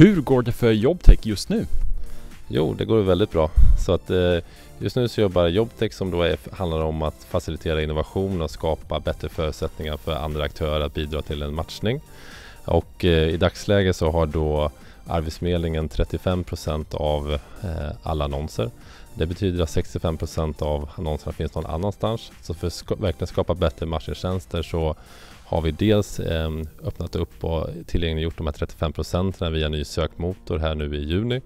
Hur går det för Jobtech just nu? Jo, det går väldigt bra. Så att, eh, just nu så jobbar Jobtech som då är, handlar om att facilitera innovation och skapa bättre förutsättningar för andra aktörer att bidra till en matchning. Och eh, i dagsläget så har då Arbetsförmedlingen 35 procent av eh, alla annonser. Det betyder att 65 procent av annonserna finns någon annanstans. Så för att sk verkligen skapa bättre matchningstjänster så har vi dels eh, öppnat upp och tillgängliggjort de här 35 procenten via ny sökmotor här nu i juni.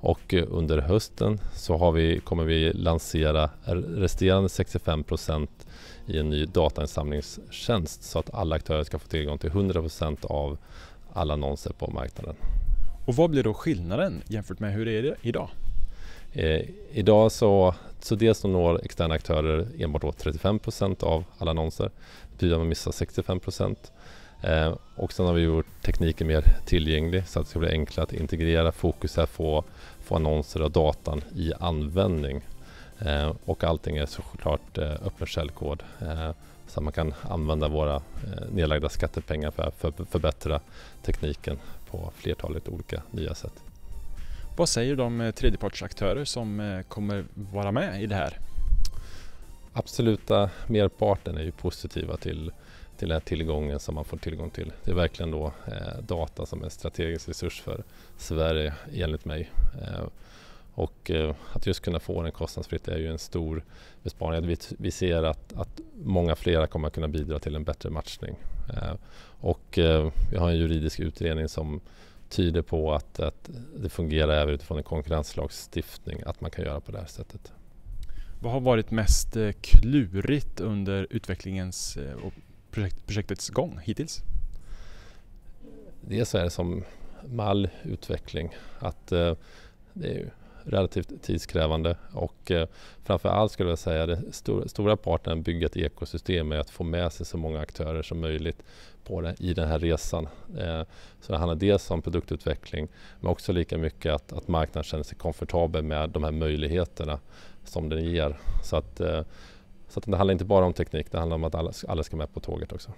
Och eh, under hösten så har vi, kommer vi lansera resterande 65 procent i en ny datainsamlingstjänst så att alla aktörer ska få tillgång till 100 procent av alla annonser på marknaden. Och vad blir då skillnaden jämfört med hur det är idag? Eh, idag så, så dels så når externa aktörer enbart då 35% av alla annonser. Byarna missar 65 eh, och sen har vi gjort tekniken mer tillgänglig så att det ska bli enklare att integrera. Fokus är att få, få annonser och datan i användning. Eh, och allting är såklart eh, öppen källkod. Eh, så att man kan använda våra nedlagda skattepengar för att för, förbättra tekniken på flertalet olika nya sätt. Vad säger de tredjepartsaktörer som kommer vara med i det här? Absoluta merparten är ju positiva till, till den här tillgången som man får tillgång till. Det är verkligen då eh, data som är en strategisk resurs för Sverige enligt mig. Eh, och eh, att just kunna få den kostnadsfritt är ju en stor besparing. Vi, ser att, att många flera kommer att kunna bidra till en bättre matchning. Eh, och eh, vi har en juridisk utredning som tyder på att, att det fungerar även utifrån en konkurrenslagstiftning att man kan göra på det här sättet. Vad har varit mest klurigt under utvecklingens och projekt, projektets gång hittills? Dels är det som med all utveckling att det är relativt tidskrävande och eh, framför allt skulle jag säga det stor, stora parten att bygga ett ekosystem är att få med sig så många aktörer som möjligt på det, i den här resan. Eh, så det handlar dels om produktutveckling men också lika mycket att, att marknaden känner sig komfortabel med de här möjligheterna som den ger. Så att, eh, så att det handlar inte bara om teknik, det handlar om att alla, alla ska med på tåget också.